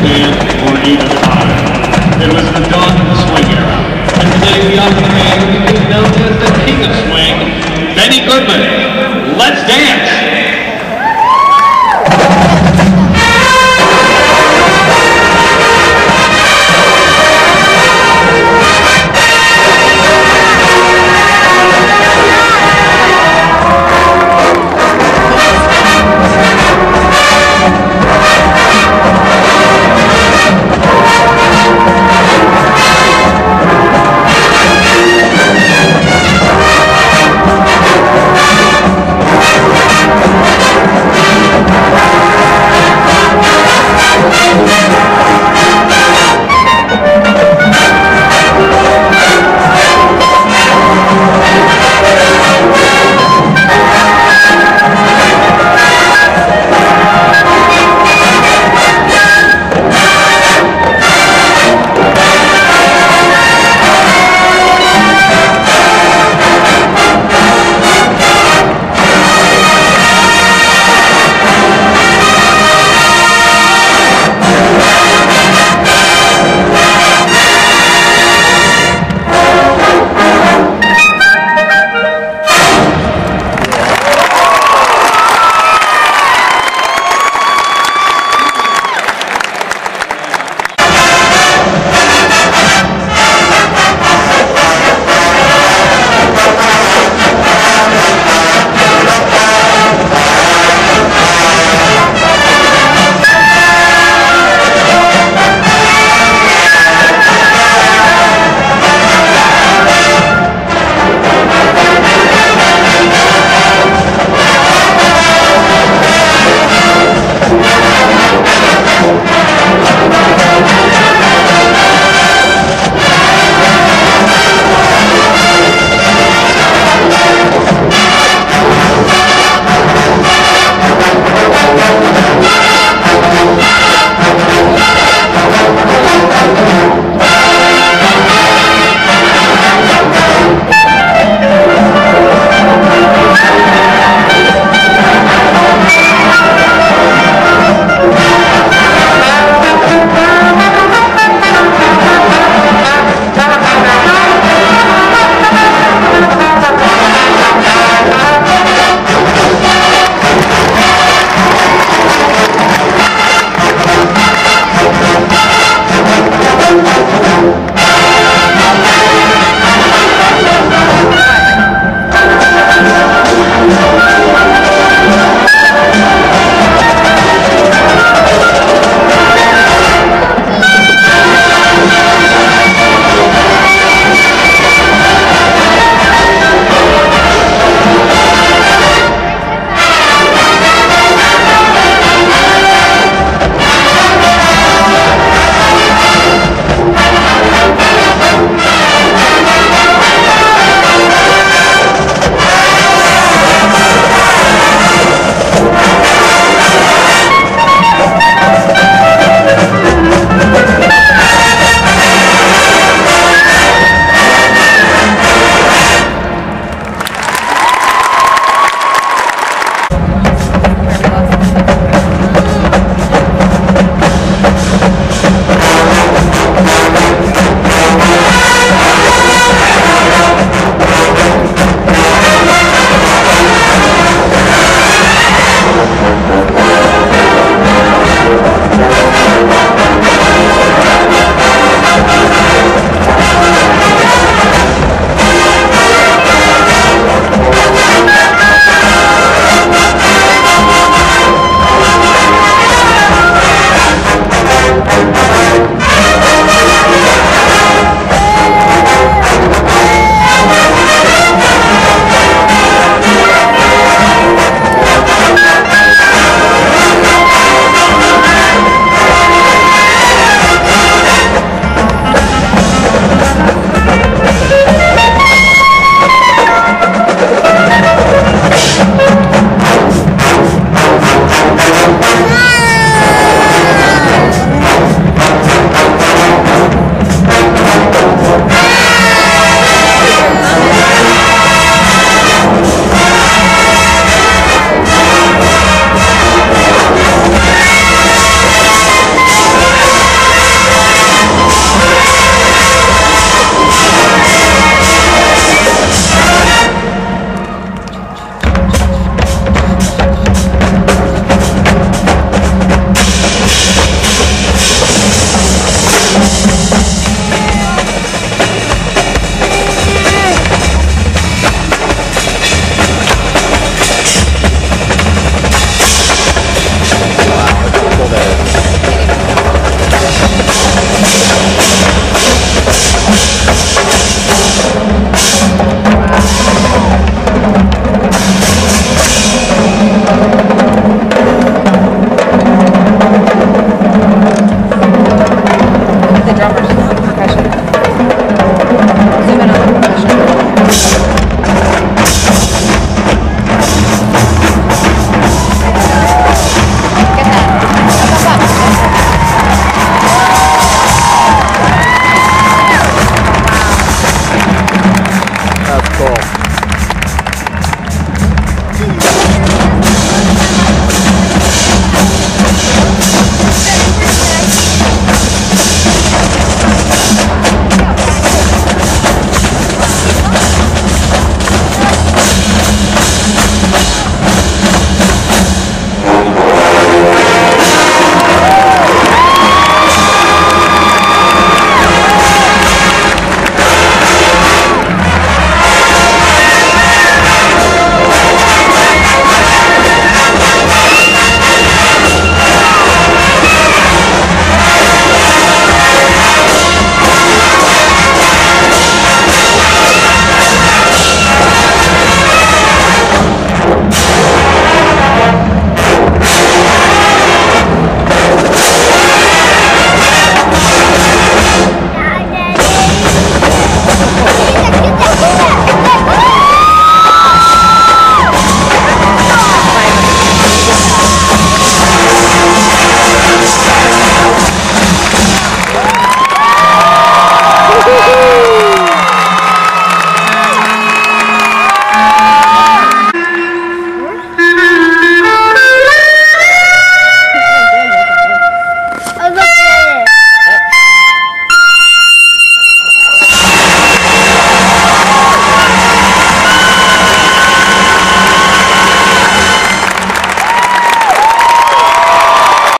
Dam or Nina Potter. It was the dawn of the swing era. And today we often name known as the king of swing, Benny Goodman.